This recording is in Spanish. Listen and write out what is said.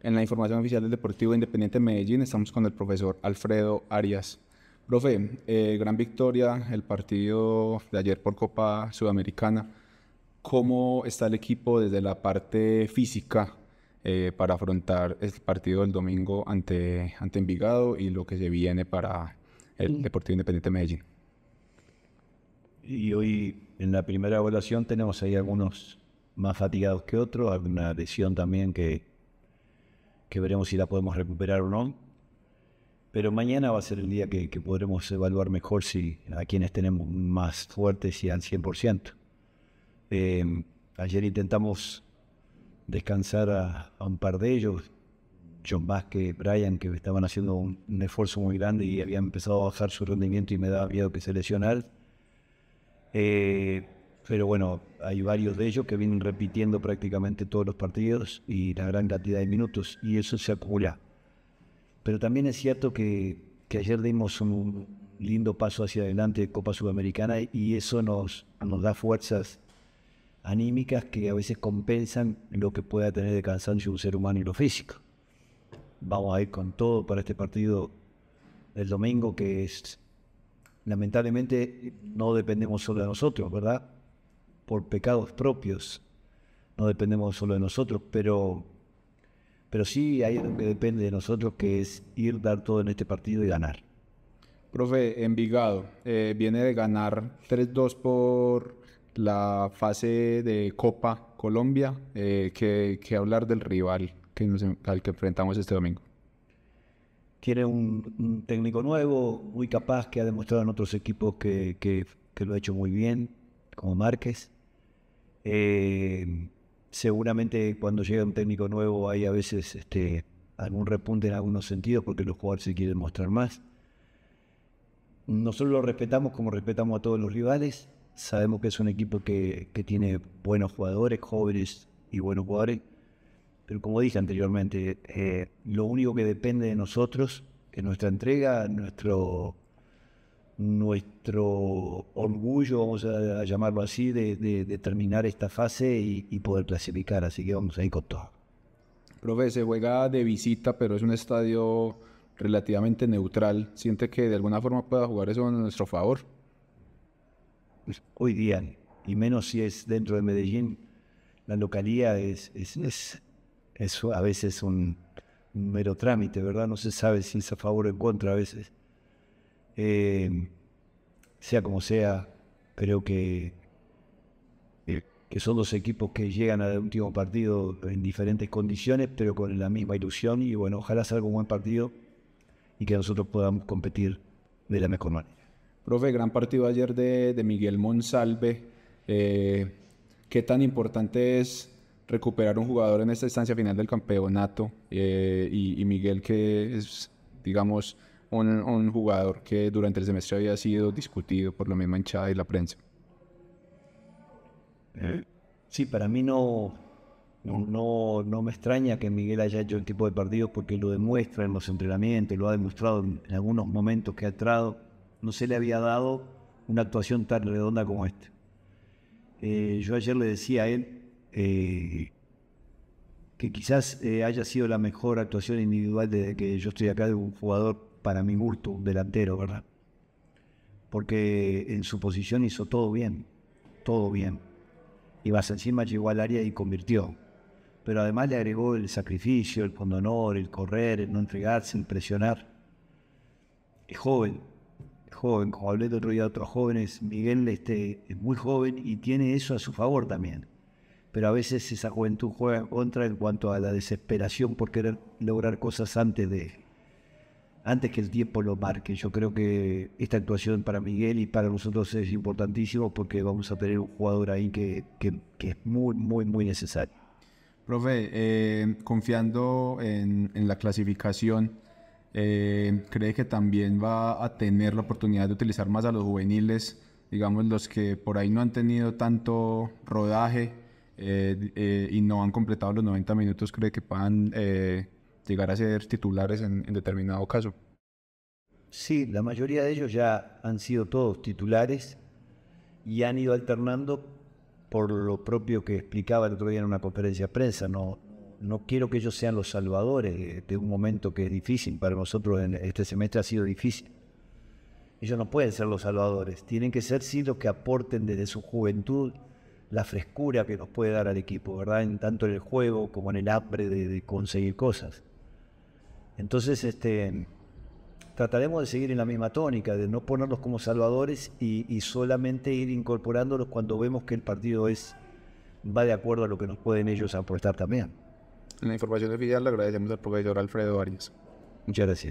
En la información oficial del Deportivo Independiente de Medellín estamos con el profesor Alfredo Arias. Profe, eh, gran victoria el partido de ayer por Copa Sudamericana. ¿Cómo está el equipo desde la parte física eh, para afrontar el partido del domingo ante, ante Envigado y lo que se viene para el Deportivo Independiente de Medellín? Y hoy en la primera evaluación tenemos ahí algunos más fatigados que otros, alguna lesión también que, que veremos si la podemos recuperar o no. Pero mañana va a ser el día que, podremos evaluar mejor si a quienes tenemos más fuertes y al 100%. Eh, ayer intentamos descansar a, un par de ellos, John Vázquez, Brian, que estaban haciendo un, esfuerzo muy grande y habían empezado a bajar su rendimiento y me daba miedo que se lesionaran. Eh, pero bueno, hay varios de ellos que vienen repitiendo prácticamente todos los partidos y la gran cantidad de minutos, y eso se acumula. Pero también es cierto que, ayer dimos un lindo paso hacia adelante de Copa Sudamericana y eso nos, nos da fuerzas anímicas que a veces compensan lo que pueda tener de cansancio un ser humano y lo físico. Vamos a ir con todo para este partido del domingo que es lamentablemente no dependemos solo de nosotros, ¿verdad? Por pecados propios. No dependemos solo de nosotros, pero, pero sí hay algo que depende de nosotros, que es ir, dar todo en este partido y ganar. Profe, Envigado eh, viene de ganar 3-2 por la fase de Copa Colombia. Eh, que, hablar del rival que nos, al que enfrentamos este domingo. Tiene un, técnico nuevo, muy capaz, que ha demostrado en otros equipos que, que lo ha hecho muy bien, como Márquez. Eh, seguramente cuando llega un técnico nuevo hay a veces este, algún repunte en algunos sentidos porque los jugadores se quieren mostrar más. Nosotros lo respetamos como respetamos a todos los rivales. Sabemos que es un equipo que, tiene buenos jugadores, jóvenes y buenos jugadores. Pero como dije anteriormente, eh, lo único que depende de nosotros es nuestra entrega, nuestro nuestro orgullo, vamos a, llamarlo así, de, terminar esta fase y, poder clasificar. Así que vamos a ir con todo. Profe, se juega de visita, pero es un estadio relativamente neutral. ¿Siente que de alguna forma pueda jugar eso en nuestro favor? Pues, hoy día, y menos si es dentro de Medellín, la localía es, es, a veces un, un mero trámite, ¿verdad? No se sabe si es a favor o en contra a veces. Eh, sea como sea, creo que, eh, que son dos equipos que llegan al último partido en diferentes condiciones, pero con la misma ilusión. Y bueno, ojalá salga un buen partido y que nosotros podamos competir de la mejor manera. Profe, gran partido ayer de, Miguel Monsalve. Eh, ¿Qué tan importante es recuperar un jugador en esta instancia final del campeonato? y Miguel, que es, digamos, un, jugador que durante el semestre había sido discutido por la misma hinchada y la prensa. Eh, sí, para mí no, no, no me extraña que Miguel haya hecho el tipo de partidos porque lo demuestra en los entrenamientos, lo ha demostrado en, algunos momentos que ha entrado. No se le había dado una actuación tan redonda como esta. Eh, yo ayer le decía a él eh, que quizás haya sido la mejor actuación individual desde que yo estoy acá de un jugador para mi gusto, delantero, ¿verdad? Porque en su posición hizo todo bien, todo bien. Y más encima llegó al área y convirtió. Pero además le agregó el sacrificio, el condonor, el correr, el no entregarse, el presionar. Es joven, es joven, como hablé de otro día de otros jóvenes, Miguel este, es muy joven y tiene eso a su favor también. Pero a veces esa juventud juega contra en cuanto a la desesperación por querer lograr cosas antes de, antes que el tiempo lo marque. Yo creo que esta actuación para Miguel y para nosotros es importantísimo porque vamos a tener un jugador ahí que, es muy, muy, muy necesario. Profe, eh, confiando en, la clasificación, eh, ¿cree que también va a tener la oportunidad de utilizar más a los juveniles, digamos los que por ahí no han tenido tanto rodaje eh, y no han completado los 90 minutos? ¿Cree que puedan llegar a ser titulares en, determinado caso. Sí, la mayoría de ellos ya han sido todos titulares y han ido alternando por lo propio que explicaba el otro día en una conferencia de prensa. No, no quiero que ellos sean los salvadores de, un momento que es difícil. Para nosotros en este semestre ha sido difícil. Ellos no pueden ser los salvadores, tienen que ser sí los que aporten desde su juventud la frescura que nos puede dar al equipo, ¿verdad? En, tanto en el juego como en el hambre de, conseguir cosas. Entonces, este, trataremos de seguir en la misma tónica, de no ponerlos como salvadores y, y solamente ir incorporándolos cuando vemos que el partido es va de acuerdo a lo que nos pueden ellos aportar también. En la información oficial le agradecemos al profesor Alfredo Arias. Muchas gracias.